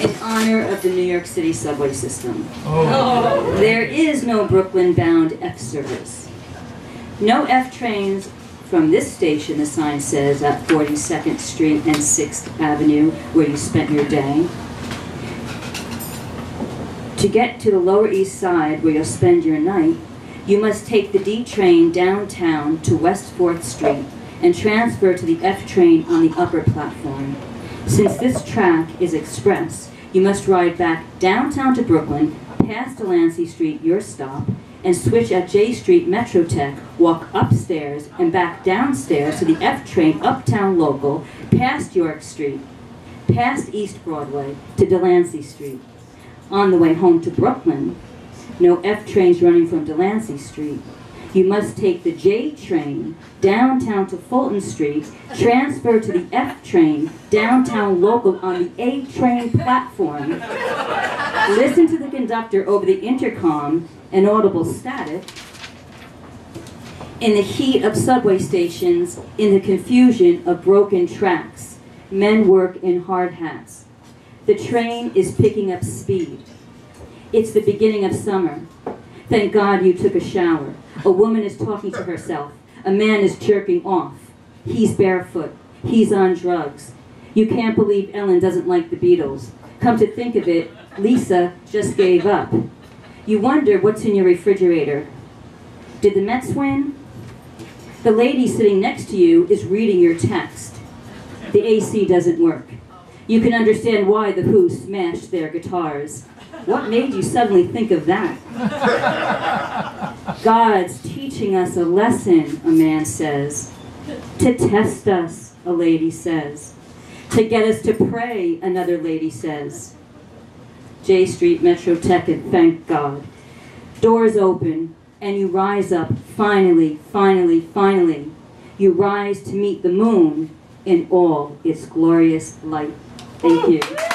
in honor of the New York City subway system. Oh. There is no Brooklyn-bound F service. No F trains from this station, the sign says, at 42nd Street and 6th Avenue, where you spent your day. To get to the Lower East Side, where you'll spend your night, you must take the D train downtown to West 4th Street and transfer to the F train on the upper platform. Since this track is express, you must ride back downtown to Brooklyn, past Delancey Street, your stop, and switch at Jay Street MetroTech, walk upstairs and back downstairs to the F train uptown local, past York Street, past East Broadway to Delancey Street. On the way home to Brooklyn, no F trains running from Delancey Street. You must take the J train downtown to Fulton Street, transfer to the F train downtown local on the A train platform, listen to the conductor over the intercom, an audible static, in the heat of subway stations, in the confusion of broken tracks, men work in hard hats. The train is picking up speed. It's the beginning of summer. Thank God you took a shower. A woman is talking to herself. A man is jerking off. He's barefoot. He's on drugs. You can't believe Ellen doesn't like the Beatles. Come to think of it, Lisa just gave up. You wonder what's in your refrigerator. Did the Mets win? The lady sitting next to you is reading your text. The AC doesn't work. You can understand why the Who smashed their guitars. What made you suddenly think of that? God's teaching us a lesson, a man says. To test us, a lady says. To get us to pray, another lady says. Jay Street Metro Tech, and thank God. Doors open, and you rise up, finally, finally, finally. You rise to meet the moon in all its glorious light. Thank you.